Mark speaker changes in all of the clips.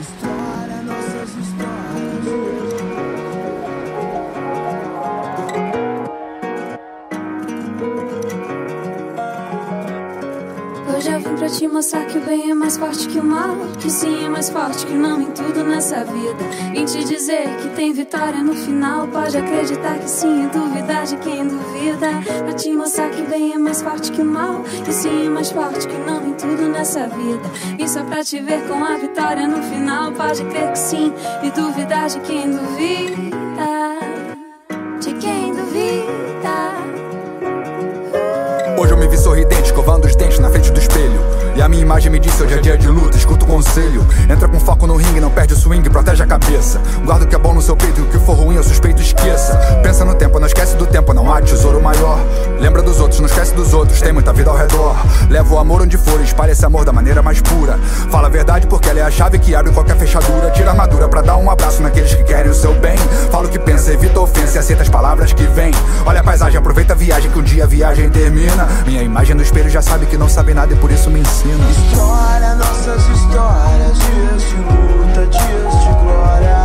Speaker 1: História,
Speaker 2: Vim pra te mostrar que o bem é mais forte que o mal. Que sim é mais forte que não em tudo nessa vida. Vim te dizer que tem vitória no final. Pode acreditar que sim e duvidar de quem duvida. Pra te mostrar que o bem é mais forte que o mal. Que sim é mais forte que não em tudo nessa vida. E só pra te ver com a vitória no final. Pode crer que sim e duvidar de quem duvida. De quem duvida.
Speaker 3: Hoje eu me vi sorridente, escovando os dentes E a minha imagem me disse: hoje é dia de luta, escuta o conselho. Entra com foco no ringue, não perde o swing, protege a cabeça. Guarda o que é bom no seu peito e o que for ruim, eu suspeito, esqueça. Pensa no tempo, não esquece do tempo, não há tesouro maior. Lembra dos outros, não esquece dos outros, tem muita vida ao redor. Leva o amor onde for, espalha esse amor da maneira mais pura. Fala a verdade porque ela é a chave que abre qualquer fechadura. Tira a armadura pra dar um abraço naqueles que querem o seu bem. Fala o que pensa, evita ofensa e aceita as palavras que vêm. Olha a paisagem, aproveita a viagem que um dia a viagem termina. Minha imagem no espelho já sabe que não sabe nada e por isso me ensina.
Speaker 1: História, nossas histórias, dias de luta, dias de glória.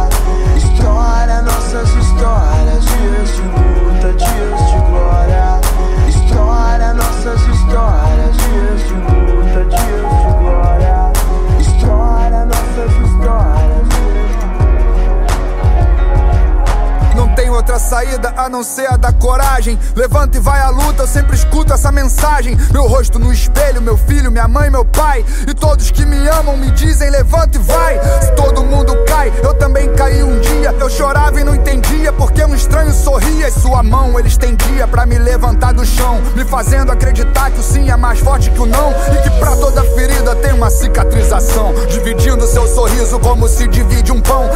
Speaker 3: Outra saída a não ser a da coragem. Levanta e vai à luta, eu sempre escuto essa mensagem. Meu rosto no espelho, meu filho, minha mãe, meu pai. E todos que me amam me dizem: levanta e vai. Se todo mundo cai, eu também caí um dia. Eu chorava e não entendia porque um estranho sorria. E sua mão ele estendia pra me levantar do chão. Me fazendo acreditar que o sim é mais forte que o não. E que pra toda ferida tem uma cicatrização. Dividindo seu sorriso como se divide um pão.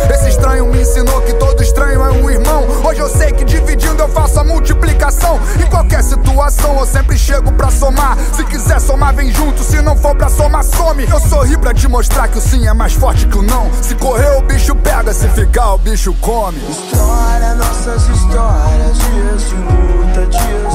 Speaker 3: Situação eu sempre chego pra somar. Se quiser somar, vem junto. Se não for pra somar, some. Eu sorri pra te mostrar que o sim é mais forte que o não. Se correr, o bicho pega. Se ficar, o bicho come.
Speaker 1: História, nossas histórias, dias de luta, dias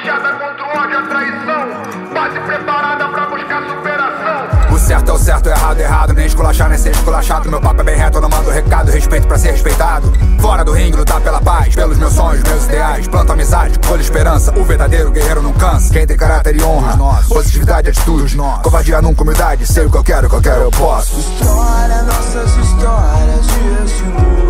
Speaker 4: fechada contra o ódio a traição. Base preparada pra buscar superação.
Speaker 3: O certo é o certo, o errado é errado. Nem esculachar, nem ser esculachado. Meu papo é bem reto, eu não mando recado. Respeito pra ser respeitado. Fora do ringue, lutar pela paz. Pelos meus sonhos, meus ideais. Planto amizade, colho esperança. O verdadeiro guerreiro não cansa. Quem tem caráter e honra. Positividade, atitude. Covardia nunca, humildade. Sei o que eu quero, o que eu quero, eu posso.
Speaker 1: História, nossas histórias.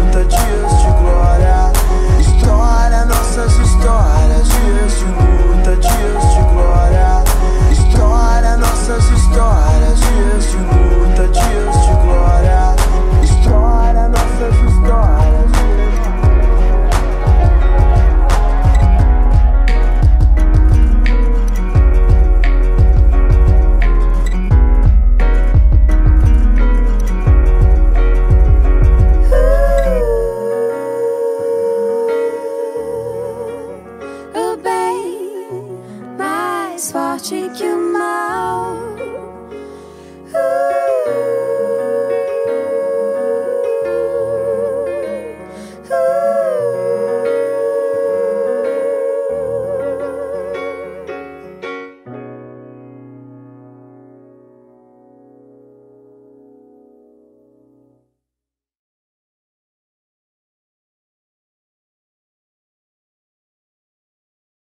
Speaker 1: Take your mind.